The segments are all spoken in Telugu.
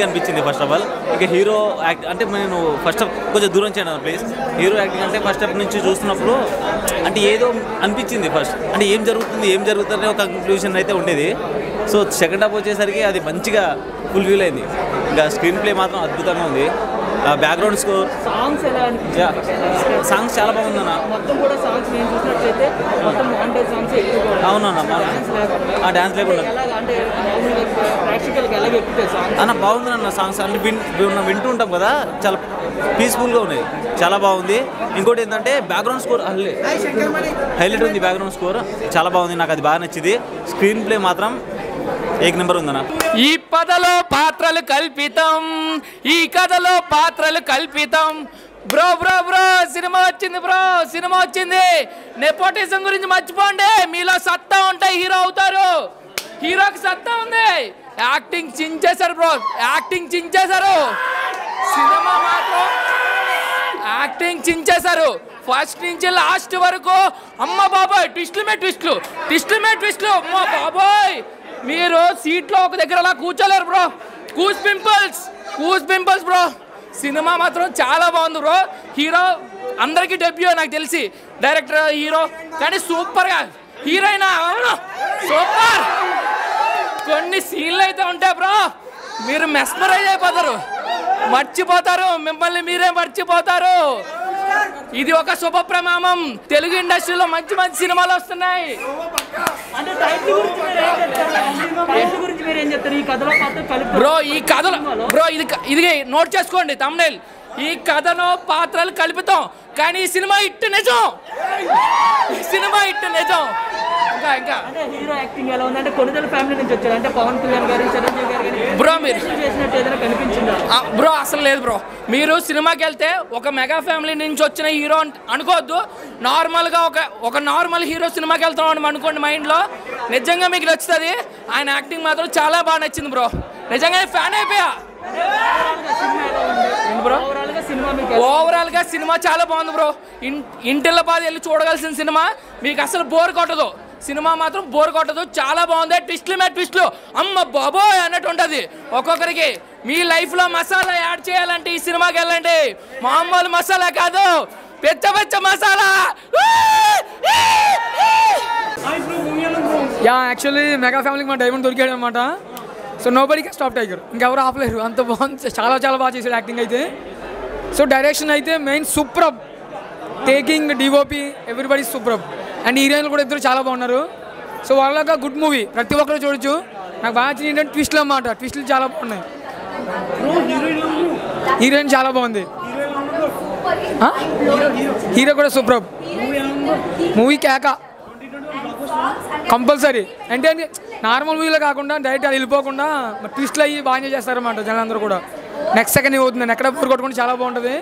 మంచిగా అనిపించింది ఫస్ట్ ఆఫ్ ఆల్ ఇక హీరో యాక్ట్ అంటే నేను ఫస్ట్ కొంచెం దూరం చేయను ప్లీజ్ హీరో యాక్టింగ్ అంటే ఫస్ట్ అప్ నుంచి చూస్తున్నప్పుడు అంటే ఏదో అనిపించింది ఫస్ట్ అంటే ఏం జరుగుతుంది ఏం జరుగుతుంది ఒక కన్క్లూషన్ అయితే ఉండేది. సో సెకండ్ హాఫ్ వచ్చేసరికి అది మంచిగా ఫుల్ఫిల్ అయింది. ఇంకా స్క్రీన్ ప్లే మాత్రం అద్భుతంగా ఉంది. బ్యాక్గ్రౌండ్ స్కోర్ సాంగ్స్ ఎలా సాంగ్స్ చాలా బాగుందన్న మొత్తం కూడా సాంగ్స్ నేను చూసినట్లయితే మొత్తం మాంటేజ్ సాంగ్స్. అవునన్న ఆ డాన్స్ లేకుండా అన్న బాగుంది అన్న సాంగ్స్. అన్ని విన్- వింటూ ఉంటాం కదా చాలా పీస్ఫుల్గా ఉన్నాయి. చాలా బాగుంది. ఇంకోటి ఏంటంటే బ్యాక్గ్రౌండ్ స్కోర్ హైలైట్ ఉంది బ్యాక్గ్రౌండ్ స్కోర్ చాలా బాగుంది. నాకు అది బాగా నచ్చింది. స్క్రీన్ ప్లే మాత్రం ఏక నెంబర్ ఉందనా ఈ పదలో పాత్రలు కల్పితం ఈ కథలో పాత్రలు కల్పితం. బ్రో బ్రో బ్రో సినిమా వచ్చింది బ్రో సినిమా వచ్చింది. నెపోటిజం గురించి మర్చిపోండి మీలో సత్తా ఉంటాయి హీరో అవుతారు. హీరోకి సత్తా ఉంది. యాక్టింగ్ చించేశారు బ్రో. యాక్టింగ్ చించేశారు. సినిమా మాత్రం యాక్టింగ్ చించేశారు. ఫస్ట్ నుంచి లాస్ట్ వరకు అమ్మ బాబాయ్ ట్విస్టులు మే ట్విస్టులు. ట్విస్టులు మే ట్విస్టులు. అమ్మ బాబాయ్. మీరు సీట్లో ఒక దగ్గర అలా కూర్చోలేరు bro goose pimples goose pimples bro cinema మాత్రం చాలా బాగుంది బ్రో హీరో అందరికీ డెబ్యూ నాకు తెలిసి. డైరెక్టర్ హీరో కానీ సూపర్గా హీరోయిన్ అవును. సూపర్ కొన్ని సీన్లు అయితే ఉంటాయి బ్రో మీరు మెస్మరైజ్ అయిపోతారు. మర్చిపోతారు. మిమ్మల్ని మీరే మర్చిపోతారు. ఇది ఒక శుభ ప్రమామం తెలుగు ఇండస్ట్రీలో మంచి మంచి సినిమాలు వస్తున్నాయి. అంటే టైటిల్ గురించి మీరు ఏం చెప్తారు? టైటిల్ గురించి మీరు ఏం చెప్తారు? ఈ కథలో పాత్ర కలిపి బ్రో ఈ కథలో బ్రో ఇది క- ఇది నోట్ చేసుకోండి తమ్నేల్ ఈ కథను పాత్రలు కలుపుతాం. కానీ ఈ సినిమా ఇట్టు నిజం. ఈ సినిమా ఇట్టు నిజం. ఇంకా ఇంకా. అంటే హీరో యాక్టింగ్ ఎలా ఉంది? అంటే కొనుదల ఫ్యామిలీ నుంచి వచ్చారు. అంటే పవన్ కళ్యాణ్ గారు చిరంజీవి గారు కానీ బ్రో మీరు చేసినట్టు ఏదైనా కనిపించిందా? బ్రో అసలు లేదు బ్రో. మీరు సినిమాకి వెళ్తే ఒక మెగా ఫ్యామిలీ నుంచి వచ్చిన హీరో అన్- అనుకోవద్దు. నార్మల్గా ఒక ఒక నార్మల్ హీరో సినిమాకి వెళ్తున్నాం అనుకోండి మైండ్లో. నిజంగా మీకు నచ్చుతుంది? ఆయన యాక్టింగ్ మాత్రం చాలా బాగా నచ్చింది బ్రో. నిజంగా ఫ్యాన్ అయిపోయా. ఓవరాల్గా సినిమా మీకు ఎలా- ఓవరాల్గా సినిమా చాలా బాగుంది బ్రో. ఇంటిల్ల బాధ వెళ్ళి చూడగలసిన సినిమా. మీకు అసలు బోర్ కొట్టదు. సినిమా మాత్రం బోర్ కొట్టదు. చాలా బాగుంది. ట్విస్ట్లు మీద ట్విస్ట్లు. అమ్మ బాబోయ్ అన్నట్టు ఉంటుంది ఒక్కొక్కరికి మీ లైఫ్లో మసాలా యాడ్ చేయాలంటే ఈ సినిమాకి వెళ్ళండి. మామూలు మసాలా కాదు. పెద్ద పెద్ద మసాలా. యా యాక్చువల్లీ మెగా ఫ్యామిలీకి మా డైమండ్ దొరికాడు అనమాట సో నో బడీకి స్టాప్ టైగర్ ఇంకెవరు ఆపలేరు. అంత బాగుంది. చాలా చాలా బాగా చేశాడు యాక్టింగ్ అయితే. సో డైరెక్షన్ అయితే main super taking DOP everybody super and హీరోయిన్లు కూడా ఇద్దరు చాలా బాగున్నారు. సో వాళ్ళగా గుడ్ మూవీ ప్రతి ఒక్కరు చూడొచ్చు. నాకు బాగా నచ్చింది ఏంటంటే ట్విస్ట్లు అన్నమాట. ట్విస్ట్లు చాలా బాగున్నాయి. హీరోయిన్ చాలా బాగుంది? హీరో కూడా సూపర్ మూవీ కేక. కంపల్సరీ. అంటే నార్మల్ మూవీలో కాకుండా డైరెక్ట్ అది వెళ్ళిపోకుండా ట్విస్ట్లు అయ్యి బాగా చేస్తారన్నమాట జనాలందరూ కూడా. నెక్స్ట్ సెకండ్ అవుతుంది ఎక్కడ బోర్ కొట్టుకుంటే చాలా బాగుంటుంది.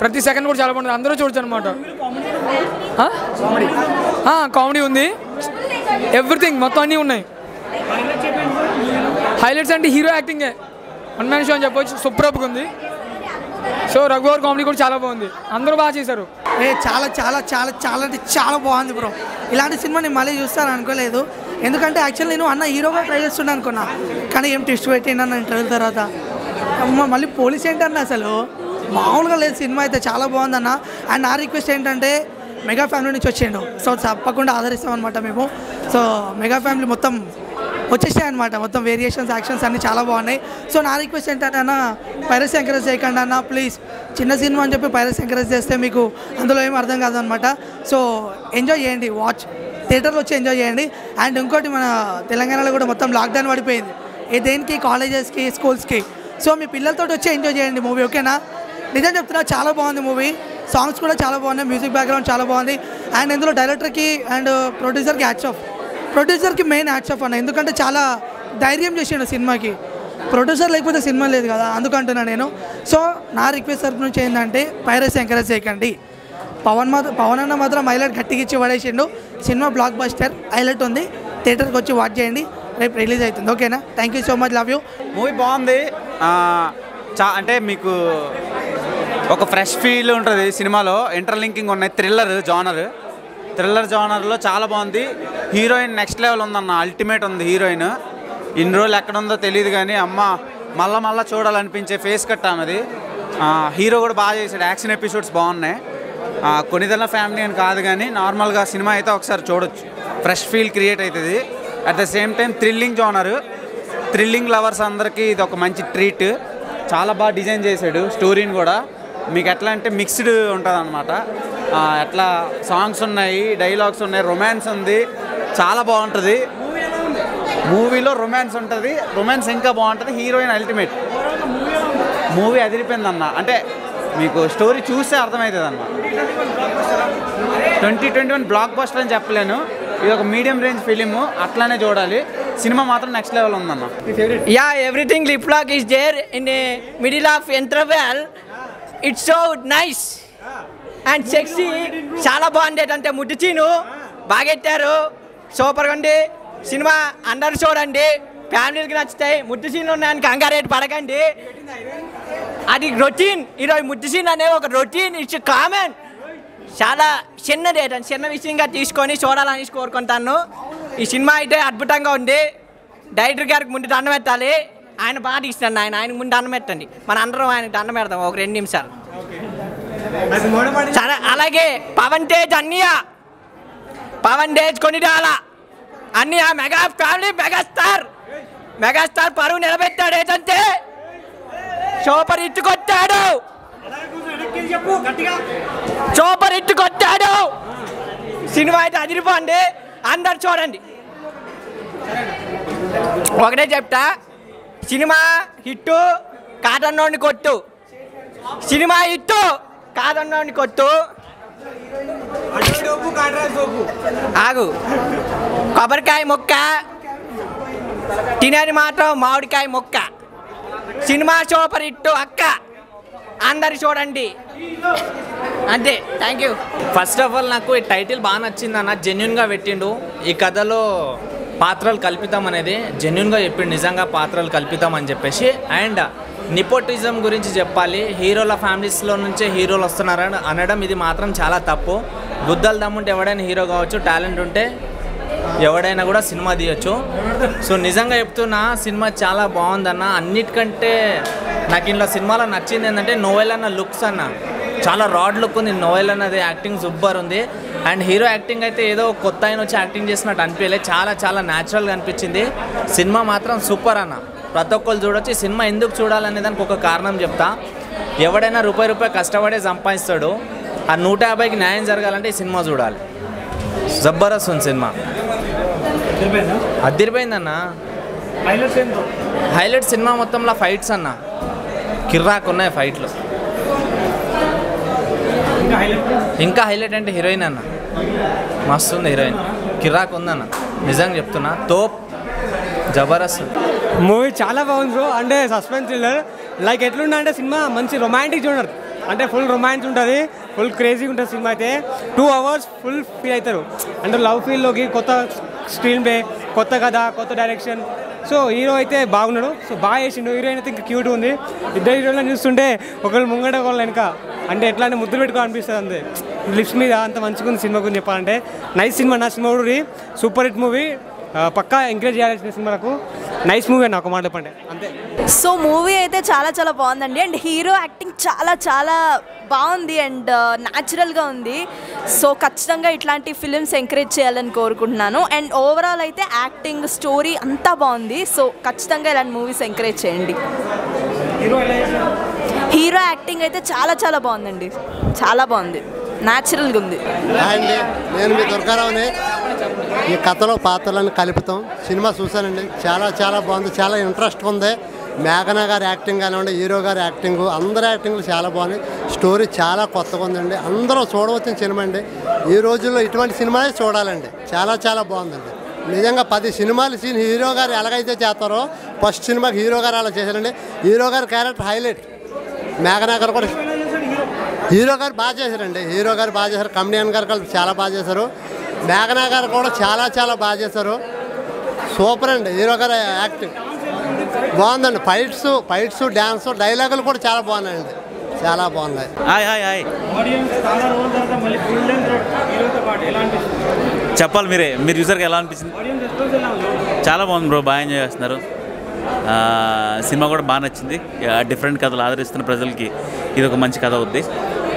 ప్రతి సెకండ్ కూడా చాలా బాగుంటుంది. అందరూ చూడొచ్చు అనమాట కామెడీ ఉంది. ఎవ్రీథింగ్ మొత్తం అన్నీ ఉన్నాయి. హైలైట్స్ అంటే హీరో యాక్టింగే వన్ మ్యాన్ షో అని చెప్పొచ్చు. సూపర్గా ఉంది. సో రఘువర్ కామెడీ కూడా చాలా బాగుంది. అందరూ బాగా చేశారు. ఏ చాలా చాలా చాలా చాలా అంటే చాలా బాగుంది బ్రో. ఇలాంటి సినిమా నేను మళ్ళీ చూస్తాను అనుకోలేదు. ఎందుకంటే యాక్చువల్లీ నేను అన్న హీరోగా ట్రై చేస్తుండే అనుకున్నా. కానీ ఏం టెస్ట్ పెట్టిండి అన్న ఇంటర్వ్యూల తర్వాత. అమ్మ మళ్ళీ పోలీస్ ఏంటన్న అసలు? మామూలుగా లేదు సినిమా అయితే చాలా బాగుందన్న అండ్ నా రిక్వెస్ట్ ఏంటంటే మెగా ఫ్యామిలీ నుంచి వచ్చిండు. సో తప్పకుండా ఆదరిస్తాం అనమాట మేము. సో మెగా ఫ్యామిలీ మొత్తం వచ్చేసాయి అనమాట మొత్తం వేరియేషన్స్ యాక్షన్స్ అన్నీ చాలా బాగున్నాయి. సో నా రిక్వెస్ట్ ఏంటంటే అన్న పైరసీ ఎంకరేజ్ చేయకండి అన్న ప్లీజ్ చిన్న సినిమా అని చెప్పి పైరసీ ఎంకరేజ్ చేస్తే మీకు అందులో ఏం అర్థం కాదనమాట. సో ఎంజాయ్ చేయండి వాచ్ థియేటర్లో వచ్చి ఎంజాయ్ చేయండి. అండ్ ఇంకోటి మన తెలంగాణలో కూడా మొత్తం లాక్డౌన్ పడిపోయింది. ఏ దేనికి కాలేజెస్కి స్కూల్స్కి సో మీ పిల్లలతో వచ్చి ఎంజాయ్ చేయండి మూవీ ఓకేనా నిజం చెప్తున్నా చాలా బాగుంది మూవీ సాంగ్స్ కూడా చాలా బాగున్నాయి మ్యూజిక్ బ్యాక్గ్రౌండ్ చాలా బాగుంది. అండ్ ఇందులో డైరెక్టర్కి అండ్ ప్రొడ్యూసర్కి హ్యాట్స్ ఆఫ్ ప్రొడ్యూసర్కి మెయిన్ హ్యాట్స్ ఆఫ్ అన్న ఎందుకంటే చాలా ధైర్యం చేసిండు సినిమాకి. ప్రొడ్యూసర్ లేకపోతే సినిమా లేదు కదా అందుకంటున్నా నేను. సో నా రిక్వెస్ట్ తరపు నుంచి ఏంటంటే పైరసీ ఎంకరేజ్ చేయకండి పవన్ మాత్రం పవన్ అన్న మాత్రం హైలైట్ గట్టిగా ఇచ్చి పడేసిండు. సినిమా బ్లాక్ బస్టర్ హైలైట్ ఉంది. థియేటర్కి వచ్చి వాచ్ చేయండి. రేపు రిలీజ్ అవుతుంది. ఓకేనా? Thank you so much love you movie బాగుంది. చా అంటే మీకు ఒక ఫ్రెష్ ఫీల్ ఉంటుంది సినిమాలో. ఇంటర్లింకింగ్ ఉన్నాయి. థ్రిల్లర్ జానర్ థ్రిల్లర్ జానర్లో చాలా బాగుంది. హీరోయిన్ నెక్స్ట్ లెవెల్ ఉందన్న. అల్టిమేట్ ఉంది హీరోయిన్. ఇన్ని రోజులు ఎక్కడ ఉందో తెలియదు కానీ అమ్మ మళ్ళా మళ్ళీ చూడాలనిపించే ఫేస్ కట్ ఆమెది. హీరో కూడా బాగా చేశాడు. యాక్షన్ ఎపిసోడ్స్ బాగున్నాయి. కొనిదల ఫ్యామిలీ అని కాదు కానీ నార్మల్గా సినిమా అయితే ఒకసారి చూడొచ్చు. ఫ్రెష్ ఫీల్ క్రియేట్ అవుతుంది. At the same time thrilling genre thrilling lovers అందరికీ ఇది ఒక మంచి ట్రీట్ చాలా బాగా డిజైన్ చేశాడు స్టోరీని కూడా. మీకు ఎట్లా అంటే మిక్స్డ్ ఉంటుంది అనమాట ఎట్లా సాంగ్స్ ఉన్నాయి డైలాగ్స్ ఉన్నాయి రొమాన్స్ ఉంది. చాలా బాగుంటుంది. మూవీలో రొమాన్స్ ఉంటుంది. రొమాన్స్ ఇంకా బాగుంటుంది. హీరోయిన్ అల్టిమేట్ మూవీ అదిరిపోయింది అన్న అంటే మీకు స్టోరీ చూస్తే అర్థమవుతుంది అన్న twenty twenty one blockbuster అని చెప్పలేను. ఇది ఒక మీడియం రేంజ్ ఫిలిం అట్లానే చూడాలి. సినిమా మాత్రం నెక్స్ట్ లెవెల్ ఉందన్న. everything lip lock is there in a middle of interval. It's so nice and sexy. చాలా బాగుంది. అంటే ముట్టు చీను. బాగెట్టారు సూపర్గా ఉంది. సినిమా అందరు చూడండి. ఫ్యామిలీకి నచ్చుతాయి. ముట్టు సీన్ ఉన్నాయని కంగారేట్ పడకండి. అది రొటీన్. ఈరోజు ముట్టు సీన్ అనేది ఒక రొటీన్. ఇట్స్ కామన్ చాలా చిన్నది ఏదంటే చిన్న విషయంగా తీసుకొని చూడాలని కోరుకుంటాను ఈ సినిమా అయితే అద్భుతంగా ఉంది. డైరెక్టర్ గారికి ముందు దండం పెట్టాలి. ఆయన బాగా తీస్తున్నాడు ఆయన ఆయనకు ముందు దండం పెట్టండి. మన అందరం ఆయనకు దండం పెడతాం. ఒక రెండు నిమిషాలు. సరే అలాగే పవన్ తేజ్ అన్నయ్య. పవన్ తేజ్ కొనిడాల. అన్ని ఆ మెగా ఫ్యామిలీ మెగాస్టార్. మెగాస్టార్ పరువు నిలబెట్టాడు ఏదంటే? సూపర్ హిట్ కొట్టాడు సూపర్ హిట్ కొట్టాడు సినిమా అయితే అదిరిపోండి. అందరు చూడండి. ఒకటే చెప్తా. సినిమా హిట్టు కాదన్నోడిని కొట్టు. సినిమా హిట్టు కాదన్నోడిని కొట్టు. ఆగు. కొబ్బరికాయ ముక్క. తినేది మాత్రం మామిడికాయ ముక్క. సినిమా సూపర్ హిట్ అక్క. అందరు చూడండి. అంతే. Thank you first of all నాకు ఈ టైటిల్ బాగా నచ్చింది అన్న. జెన్యున్గా పెట్టిండు. ఈ కథలో పాత్రలు కల్పితం అనేది జెన్యున్గా చెప్పిండు నిజంగా పాత్రలు కల్పితం అని చెప్పేసి. అండ్ నిపోటిజం గురించి చెప్పాలి. హీరోల ఫ్యామిలీస్లో నుంచే హీరోలు వస్తున్నారని అనడం ఇది మాత్రం చాలా తప్పు. గుద్దలు దమ్ముంటే ఎవడైనా హీరో కావచ్చు టాలెంట్ ఉంటే ఎవడైనా కూడా సినిమా తీయొచ్చు. సో నిజంగా చెప్తున్నా సినిమా చాలా బాగుందన్న. అన్నిటికంటే నాకు ఇంట్లో సినిమాలో నచ్చింది ఏంటంటే నోవెల్ అన్న లుక్స్ అన్న. చాలా రాడ్ లుక్ ఉంది నోవెల్ అన్నది యాక్టింగ్ సూపర్ ఉంది. అండ్ హీరో యాక్టింగ్ అయితే ఏదో కొత్త ఆయన వచ్చి యాక్టింగ్ చేసినట్టు అనిపించలేదు చాలా చాలా న్యాచురల్గా అనిపించింది. సినిమా మాత్రం సూపర్ అన్న. ప్రతి ఒక్కరు చూడొచ్చు. ఈ సినిమా ఎందుకు చూడాలనే దానికి ఒక కారణం చెప్తా. ఎవడైనా రూపాయి రూపాయి కష్టపడే సంపాదిస్తాడు. ఆ నూట యాభైకి న్యాయం జరగాలంటే ఈ సినిమా చూడాలి. జబర్దస్త్ ఉంది సినిమా. అదిరిపోయిందన్న హైలైట్ సినిమా మొత్తంలో ఫైట్స్ అన్న. కిర్రాక్ ఉన్నాయి ఫైట్లు ఇంకా హైలైట్ అంటే హీరోయిన్ అన్న. మస్తు ఉంది హీరోయిన్ కిర్రాక్ ఉందన్న నిజంగా చెప్తున్నా. తోప్ జబర్దస్త్. మూవీ చాలా బాగుంది బ్రో అంటే సస్పెన్స్ థ్రిల్లర్ లైక్ ఎట్లుండే అంటే సినిమా మంచి రొమాంటిక్ జోనర్ అంటే ఫుల్ రొమాన్స్ ఉంటుంది. ఫుల్ క్రేజీగా ఉంటుంది సినిమా అయితే. టూ అవర్స్ ఫుల్ ఫీల్ అవుతారు. అంటే లవ్ ఫీల్లోకి కొత్త స్క్రీన్ ప్లే కొత్త కథ కొత్త డైరెక్షన్ సో హీరో అయితే బాగున్నాడు. సో బాగా చేసిండు. హీరోయిన్ అయితే ఇంకా క్యూట్ ఉంది. ఇద్దరు హీరోలను చూస్తుంటే ఒకళ్ళు ముంగట ఒకళ్ళు వెనక. అంటే ఎట్లా అంటే ముద్దులు పెట్టుకో అనిపిస్తుంది అంతే. లిప్స్ మీద అంత మంచిగా ఉంది సినిమా గురించి చెప్పాలంటే. నైస్ సినిమా నా సినిమా సూపర్ హిట్ మూవీ పక్కా ఎంకరేజ్ చేయాల్సిన సినిమాలకు. నైస్ మూవీ అని ఒక మాట చెప్పండి. అంతే. సో మూవీ అయితే చాలా చాలా బాగుందండి. అండ్ హీరో యాక్టింగ్ చాలా చాలా బాగుంది అండ్ న్యాచురల్గా ఉంది. సో ఖచ్చితంగా ఇట్లాంటి ఫిలిమ్స్ ఎంకరేజ్ చేయాలని కోరుకుంటున్నాను. అండ్ ఓవరాల్ అయితే యాక్టింగ్ స్టోరీ అంతా బాగుంది. సో ఖచ్చితంగా ఇలాంటి మూవీస్ ఎంకరేజ్ చేయండి. హీరో యాక్టింగ్ అయితే చాలా చాలా బాగుందండి. చాలా బాగుంది. న్యాచురల్గా ఉంది. అండి. నేను మీ దుర్గారావుని. ఈ కథలో పాత్రలను కలుపుతాం. సినిమా చూశానండి. చాలా చాలా బాగుంది. చాలా ఇంట్రెస్ట్ ఉంది. మేఘన గారి యాక్టింగ్ కానివ్వండి హీరో గారి యాక్టింగ్ అందరి యాక్టింగ్లు చాలా బాగున్నాయి. స్టోరీ చాలా కొత్తగా ఉందండి. అందరూ చూడవచ్చిన సినిమా అండి. ఈ రోజుల్లో ఇటువంటి సినిమాలే చూడాలండి. చాలా చాలా బాగుందండి. నిజంగా పది సినిమాలు హీరో గారు ఎలాగైతే చేస్తారో ఫస్ట్ సినిమాకి హీరో గారు అలా చేశారండి. హీరో గారి క్యారెక్టర్ హైలైట్. మేఘనా గారు కూడా హీరో గారు బాగా చేశారండి. హీరో గారు బాగా చేశారు. కమెడియన్ గారు కలిపి చాలా బాగా చేశారు. మేఘనా గారు కూడా చాలా చాలా బాగా చేశారు. సూపర్ అండి. హీరో గారు యాక్టింగ్. బాగుందండి. ఫైట్స్ ఫైట్స్ డ్యాన్స్ డైలాగులు కూడా చాలా బాగున్నాయండి. చాలా బాగున్నాయి. Hi hi hi. చెప్పాలి మీరే. మీరు చూసారుగా ఎలా అనిపించింది చాలా బాగుంది బ్రో. బాగా ఎంజాయ్ చేస్తున్నారు. ఆ, సినిమా కూడా బాగా నచ్చింది. డిఫరెంట్ కథలు ఆదరిస్తున్న ప్రజలకి ఇది ఒక మంచి కథ అవుద్ది.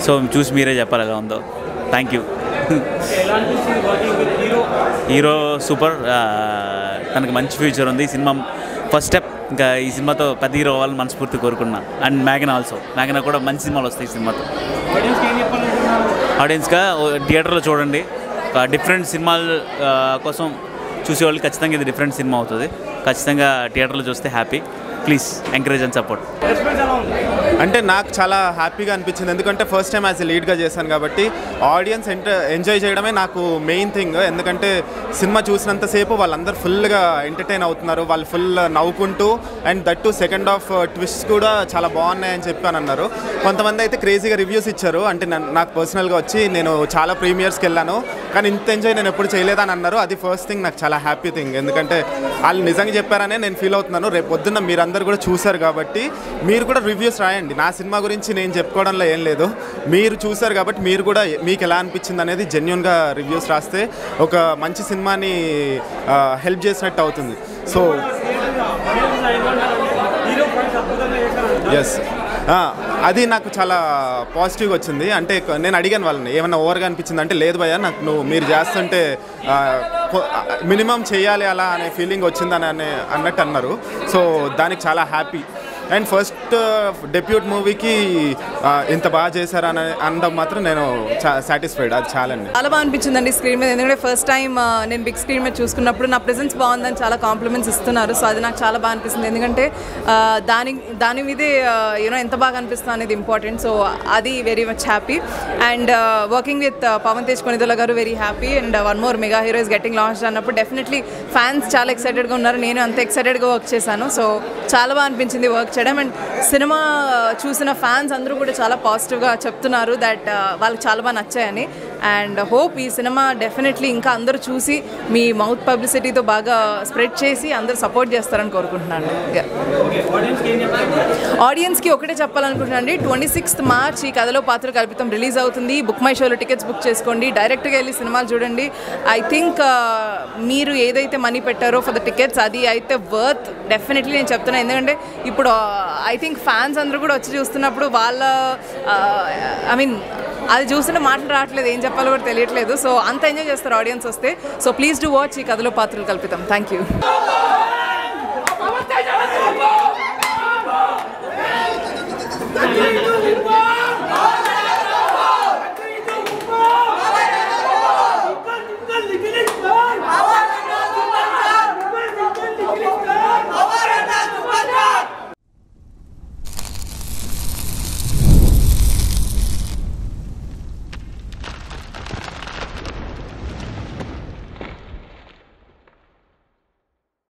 సో చూసి మీరే చెప్పాలి ఎలా ఉందో. థ్యాంక్ యూ హీరో సూపర్ తనకు మంచి ఫ్యూచర్ ఉంది. ఈ సినిమా ఫస్ట్ స్టెప్ ఇంకా ఈ సినిమాతో పెద్ద హీరో అవ్వాలని మనస్ఫూర్తి కోరుకున్నా. And Megan also. మ్యాగన్ కూడా మంచి సినిమాలు వస్తాయి ఈ సినిమాతో. ఆడియన్స్గా థియేటర్లో చూడండి. డిఫరెంట్ సినిమాల కోసం చూసేవాళ్ళు ఖచ్చితంగా ఇది డిఫరెంట్ సినిమా అవుతుంది. ఖచ్చితంగా థియేటర్లో చూస్తే happy. Please encourage and support. అంటే నాకు చాలా హ్యాపీగా అనిపించింది. ఎందుకంటే ఫస్ట్ టైం యాజ్ ఎ లీడ్గా చేశాను కాబట్టి ఆడియన్స్ ఎంట ఎంజాయ్ చేయడమే నాకు మెయిన్ థింగ్ ఎందుకంటే సినిమా చూసినంతసేపు వాళ్ళందరూ ఫుల్గా ఎంటర్టైన్ అవుతున్నారు. వాళ్ళు ఫుల్ నవ్వుకుంటూ and that too second half twist కూడా చాలా బాగున్నాయని చెప్పి అని అన్నారు కొంతమంది అయితే క్రేజీగా రివ్యూస్ ఇచ్చారు. అంటే నాకు పర్సనల్గా వచ్చి నేను చాలా ప్రీమియర్స్కి వెళ్ళాను. కానీ ఇంత ఎంజాయ్ నేను ఎప్పుడు చేయలేదని అన్నారు. అది ఫస్ట్ థింగ్ నాకు చాలా హ్యాపీ థింగ్ ఎందుకంటే వాళ్ళు నిజంగా చెప్పారనే నేను ఫీల్ అవుతున్నాను. రేపు పొద్దున్న మీరందరూ కూడా చూశారు కాబట్టి మీరు కూడా రివ్యూస్ రాయండి. నా సినిమా గురించి నేను చెప్పుకోవడంలో ఏం లేదు. మీరు చూశారు కాబట్టి మీరు కూడా మీకు ఎలా అనిపించింది అనేది జెన్యున్గా రివ్యూస్ రాస్తే ఒక మంచి సినిమాని హెల్ప్ చేసినట్టు అవుతుంది. సో ఎస్ అది నాకు చాలా పాజిటివ్గా వచ్చింది. అంటే నేను అడిగాను వాళ్ళని ఏమన్నా ఓవర్గా అనిపించింది? అంటే లేదు భయ్యా నాకు నువ్వు మీరు చేస్తుంటే మినిమం చేయాలి అలా అనే ఫీలింగ్ వచ్చిందని అనే అన్నట్టు అన్నారు. సో దానికి చాలా హ్యాపీ అండ్ ఫస్ట్ డెప్యూట్ మూవీకి ఇంత బాగా చేశారని అనడం మాత్రం నేను సాటిస్ఫైడ్ అది చాలండి. చాలా బాగా అనిపించిందండి స్క్రీన్ మీద. ఎందుకంటే ఫస్ట్ టైం నేను బిగ్ స్క్రీన్ మీద చూసుకున్నప్పుడు నా ప్రెజెన్స్ బాగుందని చాలా కాంప్లిమెంట్స్ ఇస్తున్నారు. సో అది నాకు చాలా బాగా అనిపిస్తుంది. ఎందుకంటే దాని దాని మీదే యూనో ఎంత బాగా అనిపిస్తుంది అనేది ఇంపార్టెంట్ సో అది very much happy and working with Pawan Tej Konidela గారు very happy and one more mega hero is getting launch అన్నప్పుడు డెఫినెట్లీ ఫ్యాన్స్ చాలా ఎక్సైటెడ్గా ఉన్నారు. నేను అంత ఎక్సైటెడ్గా వర్క్ చేశాను. సో చాలా బాగా అనిపించింది వర్క్ చేయడం అండ్ సినిమా చూసిన ఫ్యాన్స్ అందరూ కూడా చాలా పాజిటివ్గా చెప్తున్నారు దట్ uh, వాళ్ళకి చాలా బాగా నచ్చాయని. అండ్ హోప్ ఈ సినిమా డెఫినెట్లీ ఇంకా అందరూ చూసి మీ మౌత్ పబ్లిసిటీతో బాగా స్ప్రెడ్ చేసి అందరూ సపోర్ట్ చేస్తారని కోరుకుంటున్నాను. ఆడియన్స్కి ఒకటే చెప్పాలనుకుంటున్నాను అండి. ట్వంటీ సిక్స్త్ మార్చ్ ఈ కథలో పాత్ర కల్పితం రిలీజ్ అవుతుంది. బుక్ మై షోలో టికెట్స్ బుక్ చేసుకోండి. డైరెక్ట్గా వెళ్ళి సినిమాలు చూడండి. ఐ థింక్ uh, మీరు ఏదైతే మనీ పెట్టారో ఫర్ ద టికెట్స్ అది అయితే వర్త్ డెఫినెట్లీ నేను చెప్తున్నాను ఎందుకంటే ఇప్పుడు ఐ థింక్ ఫ్యాన్స్ అందరూ కూడా వచ్చి చూస్తున్నప్పుడు వాళ్ళ uh, ఐ మీన్ అది చూసిన మాటలు రావట్లేదు ఏం చెప్పాలో కూడా తెలియట్లేదు. సో అంత ఎంజాయ్ చేస్తారు ఆడియన్స్ వస్తే. సో ప్లీజ్ డూ వాచ్ ఈ కథలో పాత్రలు కల్పితాం. Thank you